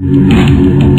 Música